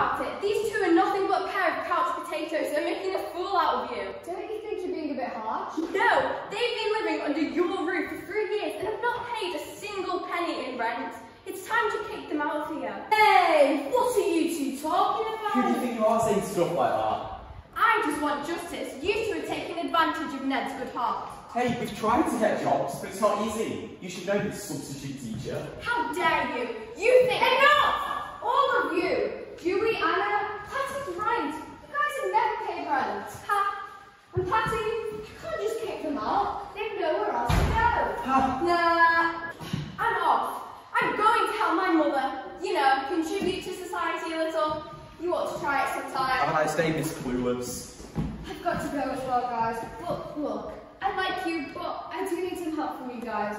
about it. These two are nothing but a pair of couch potatoes. They're making a fool out of you. Don't you think you're being a bit harsh? No, they've been living under your roof for three years and have not paid a single penny in rent. It's time to kick them out of here. Hey, what are you two talking about? Who do you about? think you are saying stuff like that? I just want justice. You two are taking advantage of Ned's good heart. Hey, we've tried to get jobs, but it's not easy. You should know this substitute teacher. How dare you? You think Enough! All of you! Dewey, Anna, Patty's right. You guys have never paid rent. Ha! And Patty, you can't just kick them out. They have nowhere else to go. Ha! Nah, I'm off. I'm going to help my mother. You know, contribute to society a little. You ought to try it Have a sometime. nice day, Miss Clueless. I've got to go as well, guys. Look, look, I like you, but I do need some help from you guys.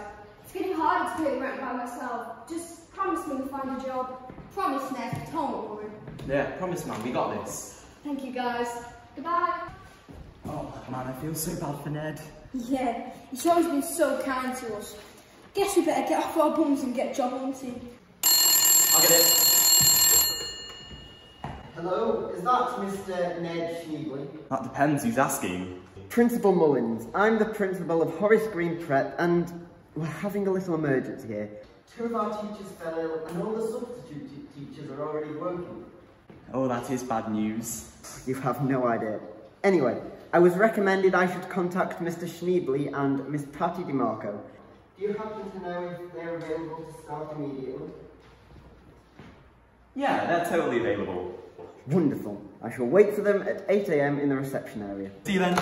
It's getting harder to pay the rent by myself. Just promise me to find a job. Promise, Ned. Don't worry. Yeah, promise, man, we got this. Thank you, guys. Goodbye. Oh, man, I feel so bad for Ned. Yeah, he's always been so kind to us. Guess we better get off our bums and get job hunting. I'll get it. Hello, is that Mr. Ned Schneebly? That depends who's asking. Principal Mullins, I'm the principal of Horace Green Prep and we're having a little emergency here. Two of our teachers fell ill and all the substitute teachers are already working. Oh, that is bad news. You have no idea. Anyway, I was recommended I should contact Mr. Schneebly and Miss Patty DeMarco. Do you happen to know if they're available to start immediately? Yeah, they're totally available. Wonderful. I shall wait for them at 8am in the reception area. See you then.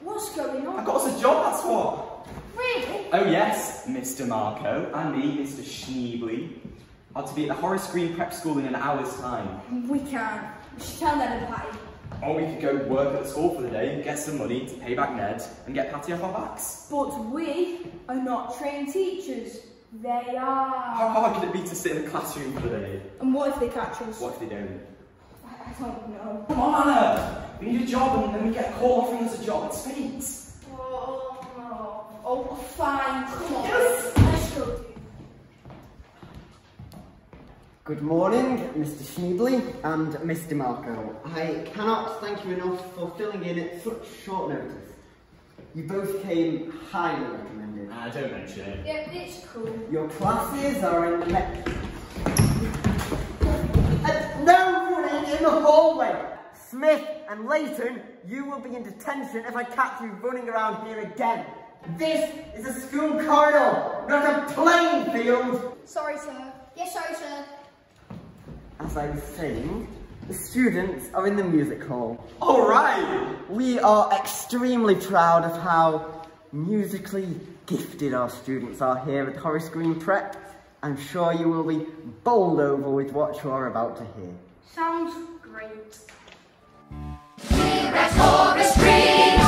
What's going I on? got us a job, that's what. Really? Oh yes, Mr. Marco and me, Mr. Schneebly, are to be at the Horace Green Prep School in an hour's time. We can. We should tell Ned and Patty. Or we could go work at the school for the day, get some money to pay back Ned, and get Patty off our backs. But we are not trained teachers. They are. How hard could it be to sit in a classroom for the day? And what if they catch us? What if they don't? I, I don't know. Come on, Anna! We need a job and then we get a call offering us a job at Spades. Oh. Fine. Come on. Let's go. Good morning, Mr. Schneebly and Miss DeMarco. I cannot thank you enough for filling in at such short notice. You both came highly recommended. Ah, don't mention it. Yeah, it's cool. Your classes are in the next... And no running in the hallway! Smith and Leighton, you will be in detention if I catch you running around here again. This is a school corridor, not a playing field! Sorry, sir. Yes, sorry, sir. As I was saying, the students are in the music hall. Alright! We are extremely proud of how musically gifted our students are here at Horace Green Prep. I'm sure you will be bowled over with what you're about to hear. Sounds great. Here at Horace Green,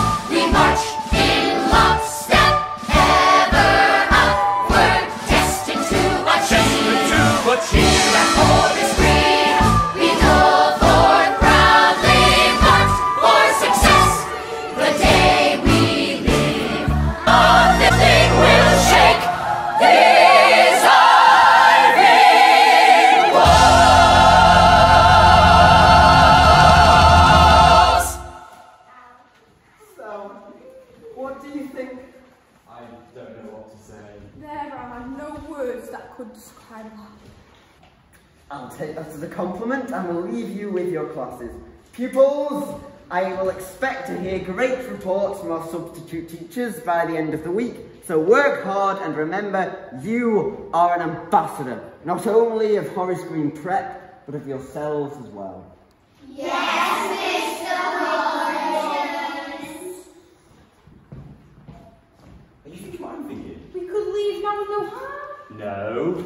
Pupils, I will expect to hear great reports from our substitute teachers by the end of the week. So work hard and remember, you are an ambassador, not only of Horace Green Prep, but of yourselves as well. Yes, Mr. Horace! Are you thinking what I'm thinking? We could leave now with no harm. No.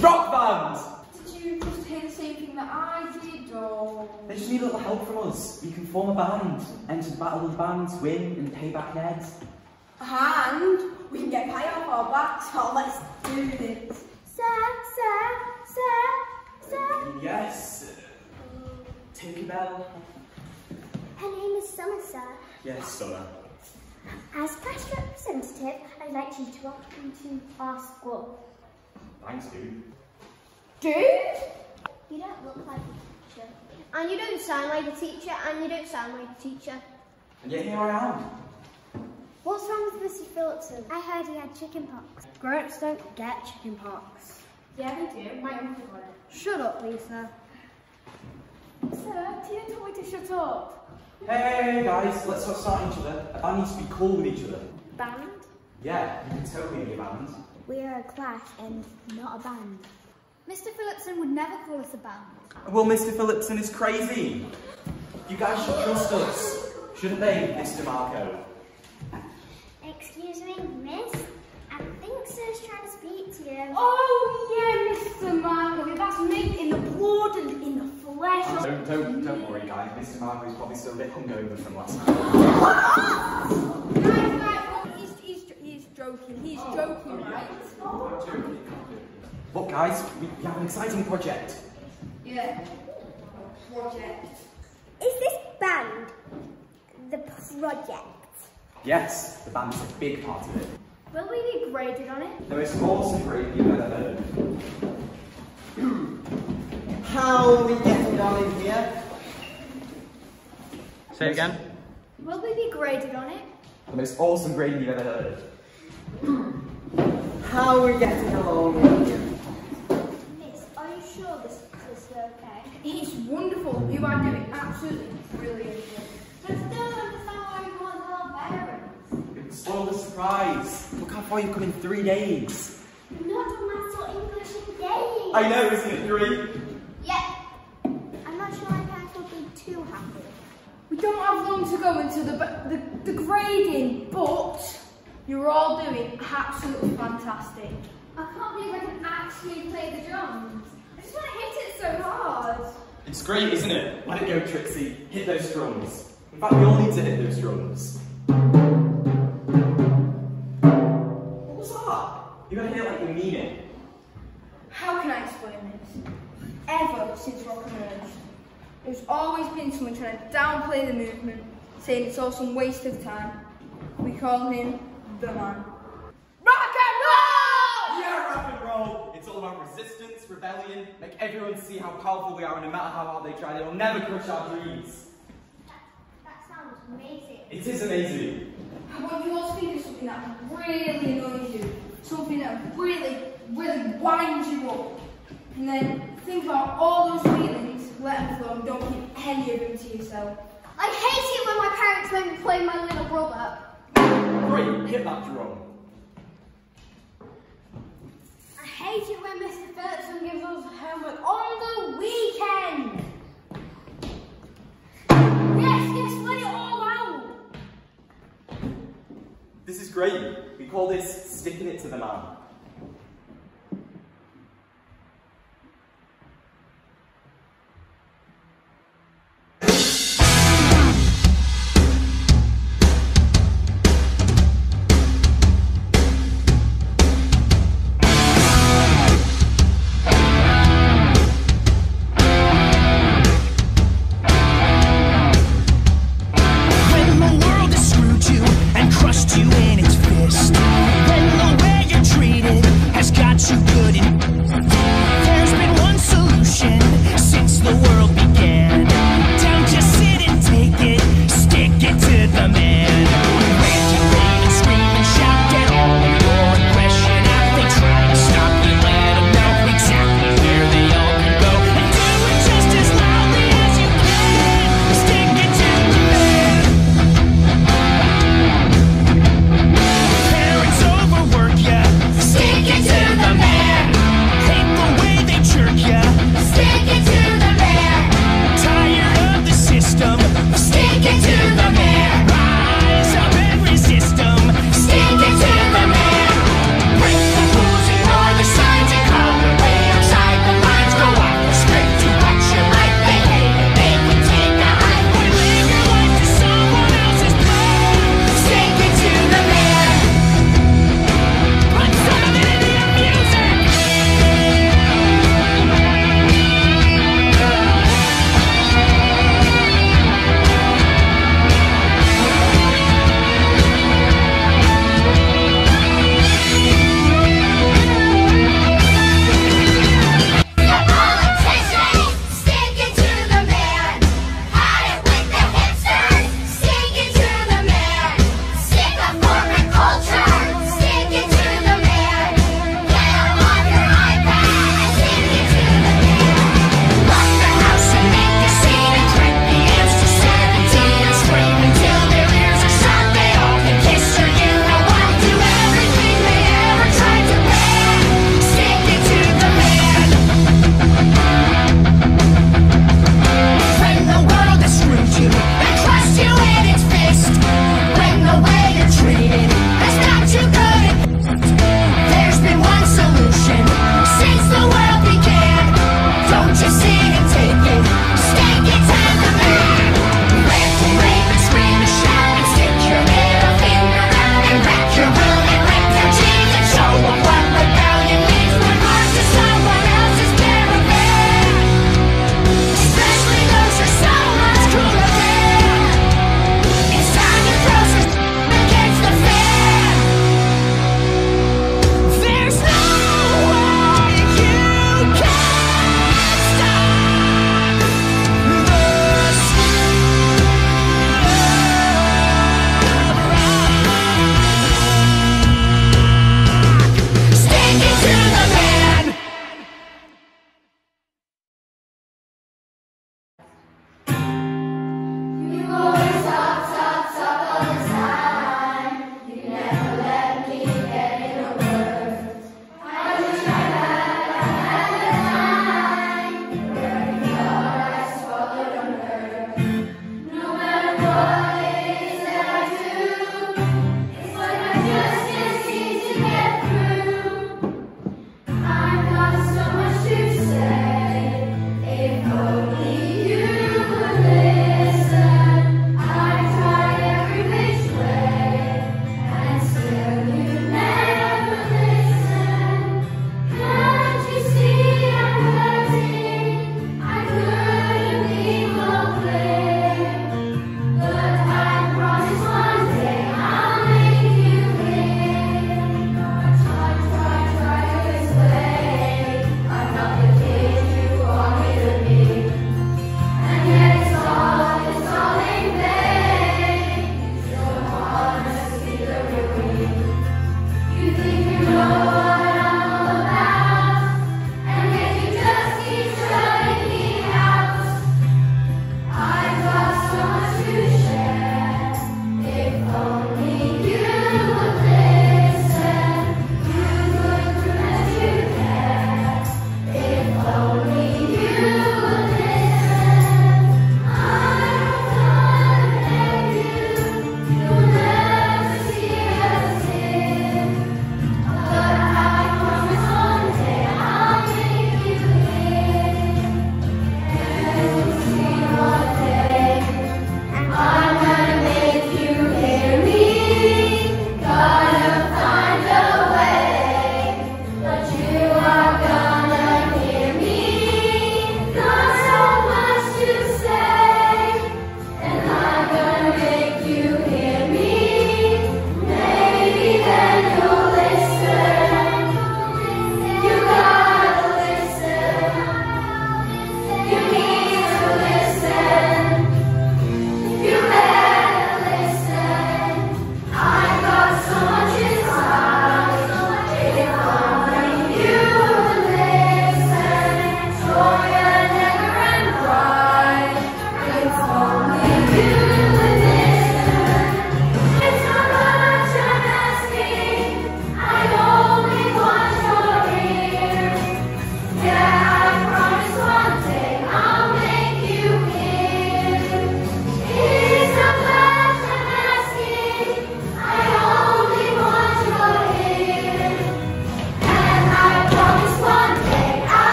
Rock band! Did you just hear the same thing that I did, or...? They just need a little help from us. We can form a band, enter the battle of bands, win, and pay back Ned. And we can get pie off our backs, so let's do this. Sir, sir, sir, sir. Yes. Tinkerbell. Her name is Summer, sir. Yes, Summer. As class representative, I'd like you to welcome to our school. Thanks, dude. Dude? You don't look like a teacher. And you don't sound like a teacher, and you don't sound like a teacher. And yet here I am. What's wrong with Mr. Phillipson? I heard he had chicken pox. Grown-ups don't get chicken pox. Yeah, they do. My uncle got it. Shut up, Lisa. Sir, Tina told me to shut up. Hey guys, let's stop starting each other. A band needs to be cool with each other. Band? Yeah, you can totally be a band. We are a class and not a band. Mr. Phillipson would never call us a band. Well, Mr. Phillipson is crazy. You guys should trust us. Shouldn't they, Mr. Marco? Excuse me, miss? I think Sir's trying to speak to you. Oh, yeah, Mr. Marco. That's me in the blood and in the flesh. Don't, don't, don't worry, guys. Mr. Marco is probably still a bit hungover from last night. Guys, guys, oh, he's, he's, he's joking. He's joking, right? Look, guys, we, we have an exciting project. Yeah. Project. Is this band the project? Yes, the band's a big part of it. Will we be graded on it? The most awesome grade you've ever heard. How are we getting on in here? Say again? Will we be graded on it? The most awesome grade you've ever heard. How are we getting along in here? Miss, are you sure this, this is okay? It's wonderful. You are doing absolutely brilliant. I still don't understand why you want to help parents. It spoiled the surprise. Look how far you've come in three days. You've not done maths or English in days. I know, isn't it great? Yeah. I'm not sure my parents will be too happy. We don't have long to go into the, the, the grading, but you're all doing absolutely fantastic. I can't believe I can actually play the drums. Just want to hit it so hard. It's great, isn't it? Let it go, Trixie. Hit those drums. In fact, we all need to hit those drums. What was that? You gotta hit it like you mean it. How can I explain this? Ever since rock emerged, there's always been someone trying to downplay the movement, saying it's all some waste of time. We call him the man. Rock and roll! Yeah, rock and roll! It's all about resistance, rebellion, make everyone see how powerful we are, and no matter how hard they try, they will never crush our dreams. That, that sounds amazing. It is amazing. I want you all to think of something that really annoys you, something that really, really winds you up. And then think about all those feelings, let them flow, and don't keep any of them to yourself. I hate it when my parents make me play my little brother. Great, hit that drum. Great. We call this sticking it to the man.